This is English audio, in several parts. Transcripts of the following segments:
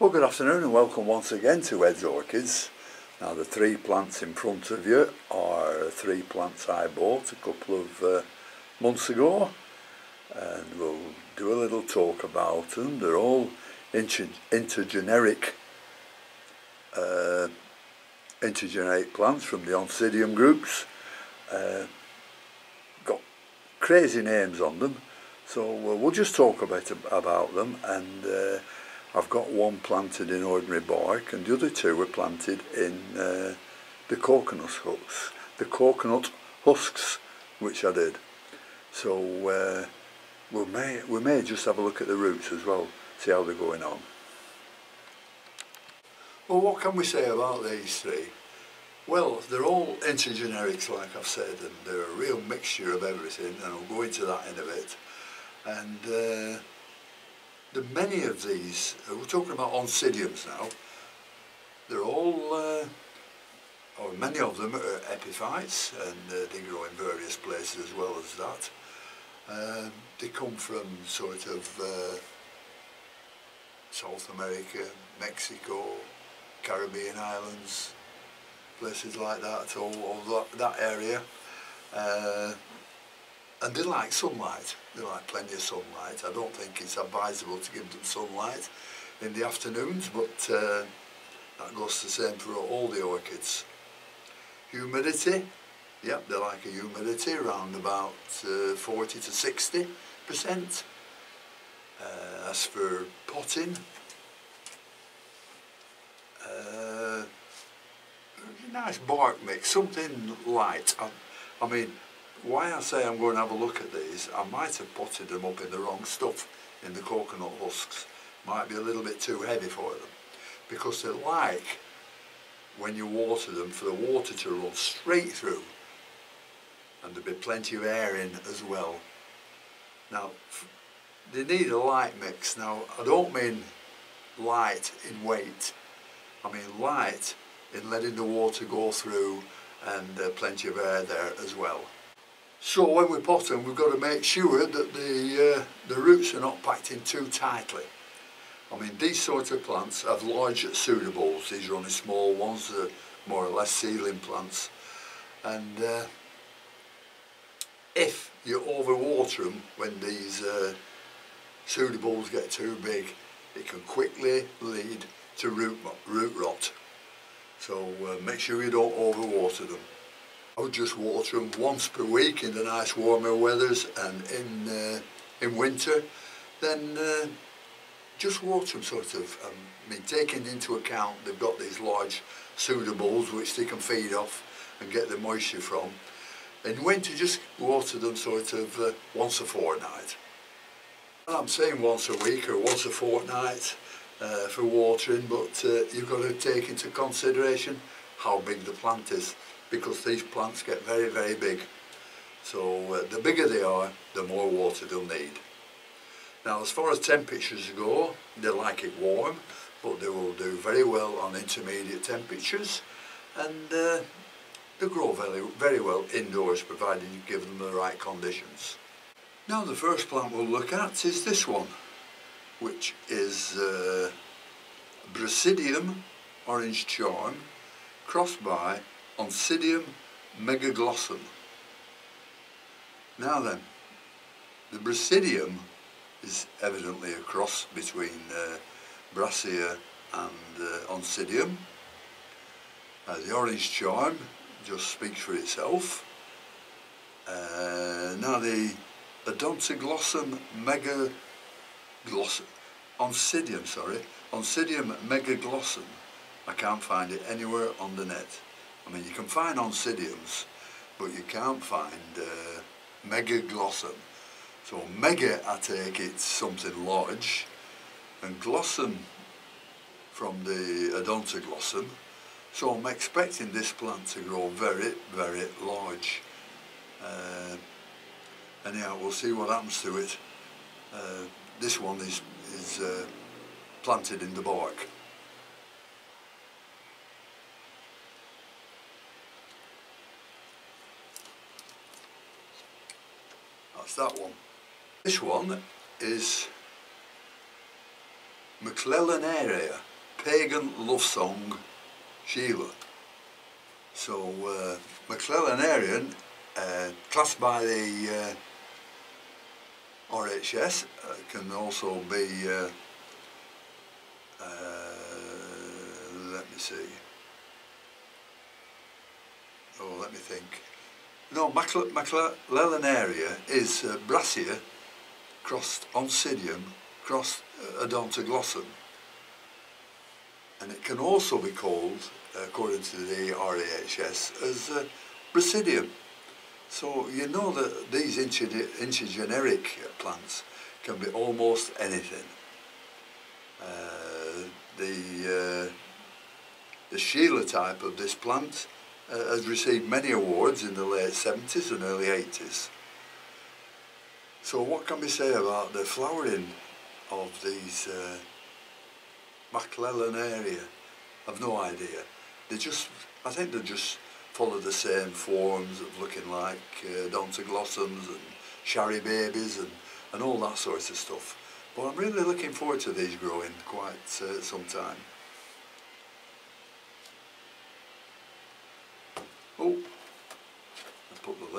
Well, good afternoon and welcome once again to Ed's Orchids. Now, the three plants in front of you are three plants I bought a couple of uh, months ago, and we'll do a little talk about them. They're all inter intergeneric, uh, intergeneric plants from the Oncidium groups. Uh, got crazy names on them, so we'll just talk a bit about them and uh, I've got one planted in ordinary bark and the other two were planted in uh, the coconut husks, the coconut husks which I did. So uh, we may we may just have a look at the roots as well, see how they're going on. Well, what can we say about these three? Well, they're all intergenerics, like I've said, and they're a real mixture of everything, and I'll go into that in a bit. And uh, the many of these, uh, we're talking about oncidiums now, they're all, uh, or many of them are epiphytes and uh, they grow in various places as well as that. Um, they come from sort of uh, South America, Mexico, Caribbean islands, places like that, all, all that, that area. And they like sunlight. They like plenty of sunlight. I don't think it's advisable to give them sunlight in the afternoons, but uh, that goes the same for all the orchids. Humidity, yep, they like a humidity around about uh, 40 to 60 percent. Uh, as for potting, uh, nice bark mix, something light. I, I mean, why I say I'm going to have a look at these, I might have potted them up in the wrong stuff in the coconut husks. Might be a little bit too heavy for them. Because they like, when you water them, for the water to run straight through. And there'll be plenty of air in as well. Now, they need a light mix. Now, I don't mean light in weight. I mean light in letting the water go through and uh, plenty of air there as well. So when we pot them, we've got to make sure that the, uh, the roots are not packed in too tightly. I mean, these sorts of plants have large pseudobulbs. These are only small ones, they're more or less seedling plants. And uh, if you overwater them when these uh, pseudobulbs get too big, it can quickly lead to root, root rot. So uh, make sure you don't overwater them. I would just water them once per week in the nice warmer weathers and in uh, in winter. Then uh, just water them sort of um, I mean taking into account they've got these large pseudobulbs which they can feed off and get the moisture from. In winter just water them sort of uh, once a fortnight. I'm saying once a week or once a fortnight uh, for watering but uh, you've got to take into consideration how big the plant is because these plants get very, very big. So uh, the bigger they are, the more water they'll need. Now as far as temperatures go, they like it warm, but they will do very well on intermediate temperatures and uh, they grow very, very well indoors provided you give them the right conditions. Now the first plant we'll look at is this one, which is uh, Brasidium orange charm crossed by Oncidium megaglossum. Now then, the Brasidium is evidently a cross between uh, Brassia and uh, Oncidium. Uh, the orange charm just speaks for itself. Uh, now the Odontoglossum megaglossum, Oncidium, sorry, Oncidium megaglossum, I can't find it anywhere on the net. I mean, you can find oncidiums, but you can't find uh, megaglossum. So mega, I take it's something large, and glossum from the odontoglossum. So I'm expecting this plant to grow very, very large. Uh, anyhow, we'll see what happens to it. Uh, this one is, is uh, planted in the bark. That's that one. This one is Maclellanara. pagan love song Sheila. So uh, McClellanarian, uh, classed by the uh, RHS, uh, can also be, uh, uh, let me see, oh let me think, no, McClellanaria is uh, Brassia crossed Oncidium crossed uh, Odontoglossum and it can also be called, according to the RAHS, as uh, Brasidium. So you know that these intergeneric plants can be almost anything. Uh, the, uh, the Sheila type of this plant uh, has received many awards in the late 70s and early 80s. So what can we say about the flowering of these uh, McClellanaria. I've no idea. They just, I think they just follow the same forms of looking like uh, Odontoglossums and Sharry Babies and, and all that sort of stuff. But I'm really looking forward to these growing quite uh, some time. Oh,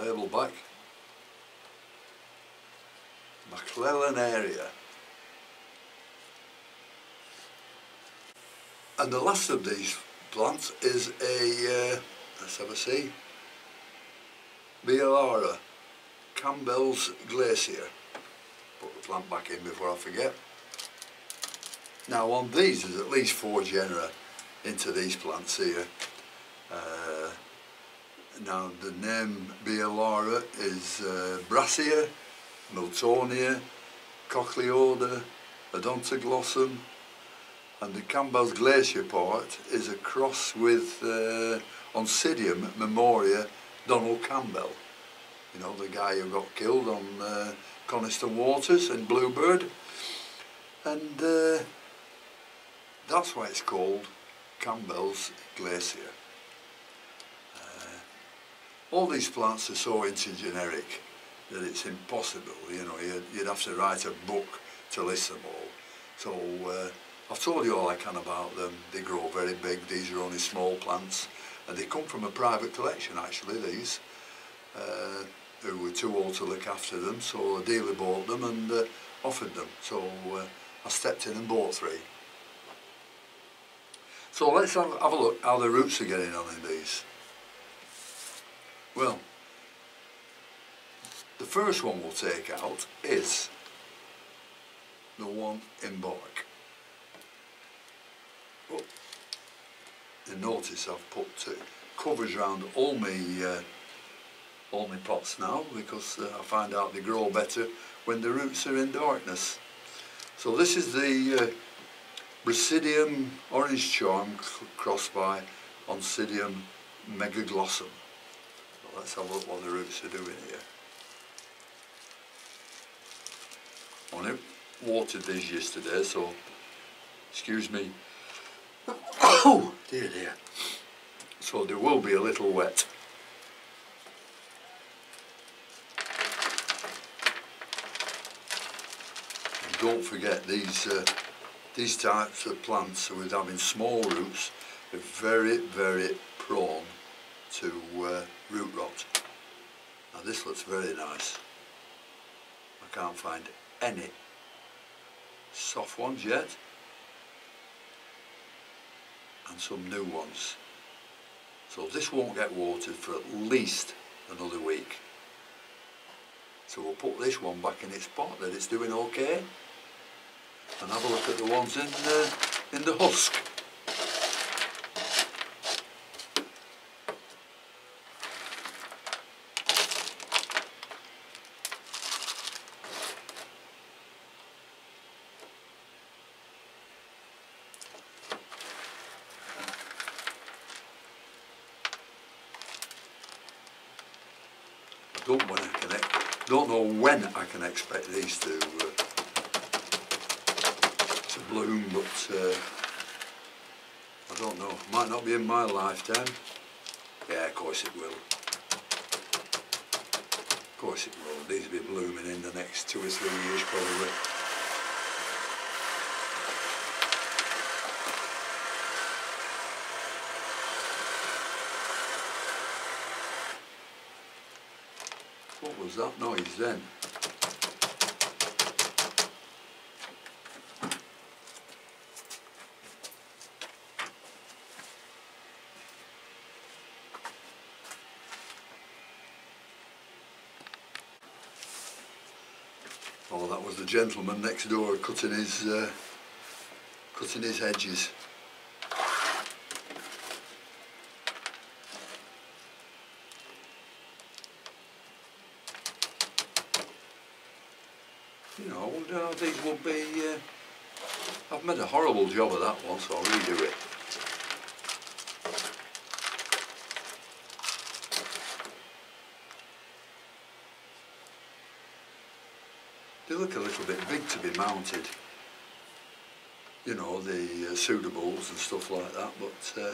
I put the label back. McClellanaria. And the last of these plants is a, uh, let's have a see, Beallara, Campbell's Glacier. Put the plant back in before I forget. Now on these there's at least four genera into these plants here. Uh, now the name Beallara is uh, Brassia, Miltonia, Cochlioda, Odontoglossum, and the Campbell's Glacier part is a cross with uh, Oncidium Memoria Donald Campbell. You know, the guy who got killed on uh, Coniston Waters in Bluebird. And uh, that's why it's called Campbell's Glacier. All these plants are so intergeneric that it's impossible, you know, you'd, you'd have to write a book to list them all. So uh, I've told you all I can about them. They grow very big. These are only small plants. And they come from a private collection, actually, these, uh, who were too old to look after them. So a dealer bought them and uh, offered them. So uh, I stepped in and bought three. So let's have, have a look how the roots are getting on in these. Well, the first one we'll take out is the one in bark. you notice I've put uh, covers around all my uh, all my pots now because uh, I find out they grow better when the roots are in darkness. So this is the uh, Brasidium orange charm crossed by Oncidium megaglossum. Let's have a look what the roots are doing here. I only watered these yesterday so excuse me Oh, dear, dear. So there will be a little wet. And don't forget these uh, these types of plants with having small roots are very, very prone to uh, root rot. Now this looks very nice. I can't find any soft ones yet and some new ones. So this won't get watered for at least another week. So we'll put this one back in its pot that it's doing okay and have a look at the ones in, uh, in the husk. Don't when I can, don't know when I can expect these to uh, to bloom, but uh, I don't know. Might not be in my lifetime. Yeah, of course it will. Of course it will. These will be blooming in the next two or three years probably. Was that noise then? Oh, that was the gentleman next door cutting his uh, cutting his hedges. You know, I how these will be. Uh, I've made a horrible job of that one, so I'll redo it. They look a little bit big to be mounted. You know, the uh, suitables and stuff like that, but uh,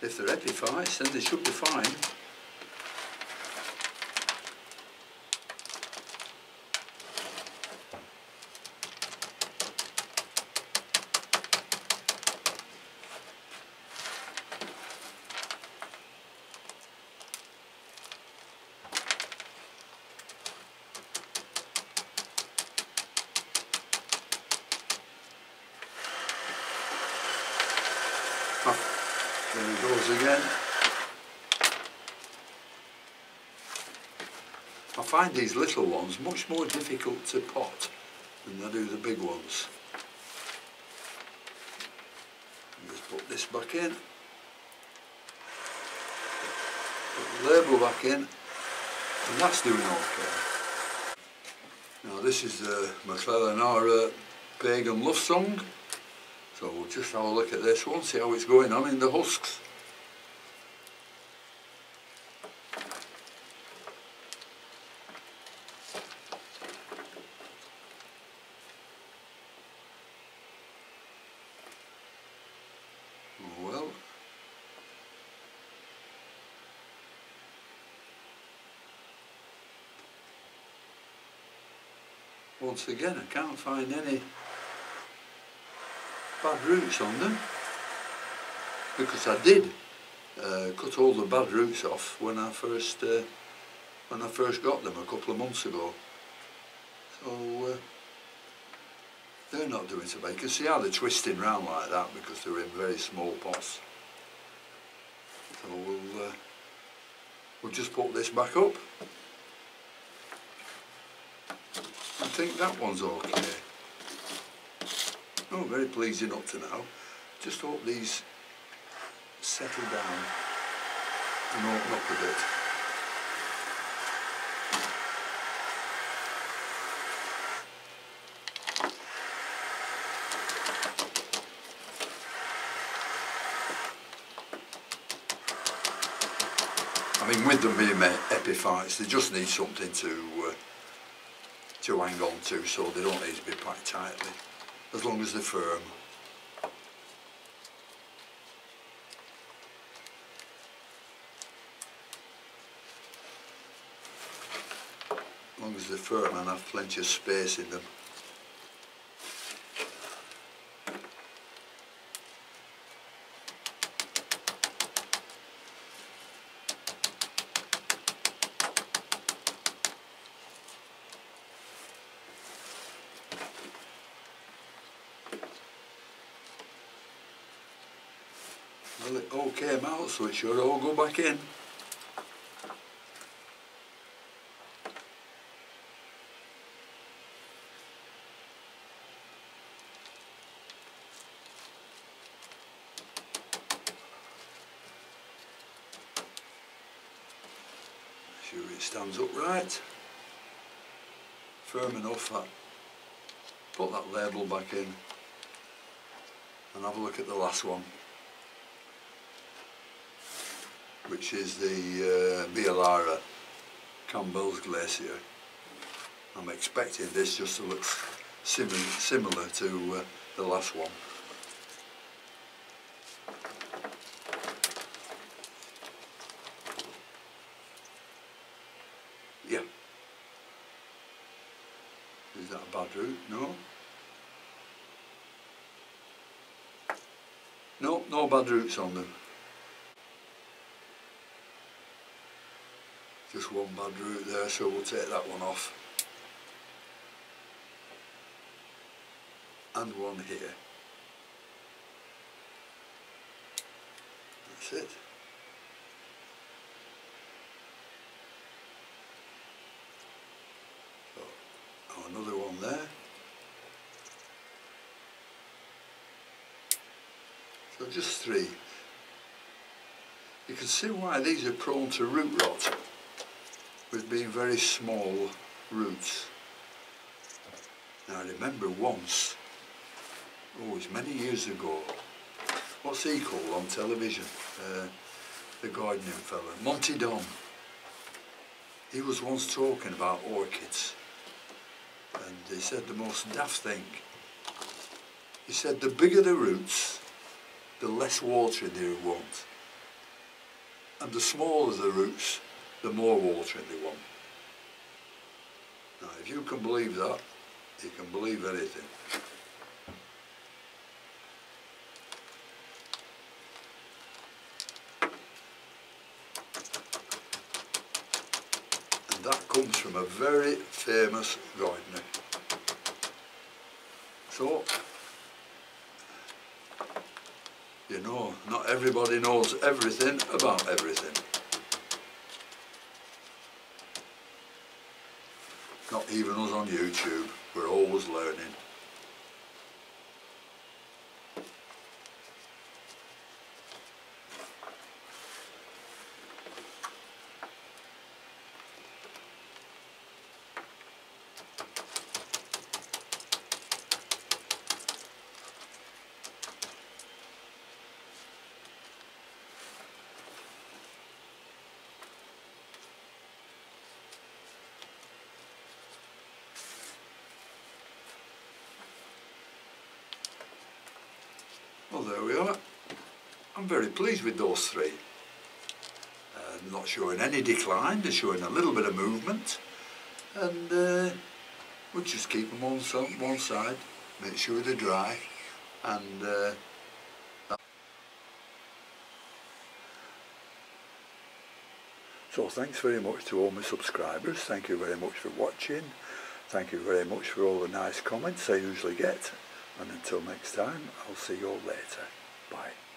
if they're epiphytes, then they should be fine. Goes again. I find these little ones much more difficult to pot than I do the big ones. Just put this back in. Put the label back in. And that's doing okay. Now this is uh, the Maclellanara Pagan Love Song. So we'll just have a look at this one, see how it's going on in the husks. Oh, Well, once again I can't find any bad roots on them. Because I did uh, cut all the bad roots off when I first uh, when I first got them a couple of months ago. So uh, they're not doing so bad. You can see how they're twisting round like that because they're in very small pots. So we'll uh, we'll just put this back up I think that one's okay Oh, very pleasing up to now. Just hope these settle down and open up a bit. I mean, with them being epiphytes, they just need something to uh, to hang on to, so they don't need to be packed tightly as long as they're firm. As long as they're firm and have plenty of space in them. Well, it all came out, so it should all go back in. Sure it stands upright. Firm enough that. Put that label back in and have a look at the last one. Which is the uh, Beallara Campbell's Glacier. I'm expecting this just to look similar, similar to uh, the last one. Yeah. Is that a bad root? No. No, no bad roots on them. Just one bad root there so we'll take that one off. And one here. That's it. So oh, another one there. So just three. You can see why these are prone to root rot with being very small roots. Now I remember once, oh it's many years ago, what's he called on television? Uh, the gardening fella, Monty Don. He was once talking about orchids and he said the most daft thing. He said the bigger the roots, the less water they want. And the smaller the roots, the more watering they want. Now if you can believe that, you can believe anything. And that comes from a very famous gardener. So, you know, not everybody knows everything about everything. Even us on YouTube, we're always learning. Well there we are. I'm very pleased with those three. Uh, not showing any decline, they're showing a little bit of movement and uh, we'll just keep them on some, one side, make sure they're dry and uh, So thanks very much to all my subscribers, thank you very much for watching, thank you very much for all the nice comments I usually get. And until next time, I'll see you all later. Bye.